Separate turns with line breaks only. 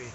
speed.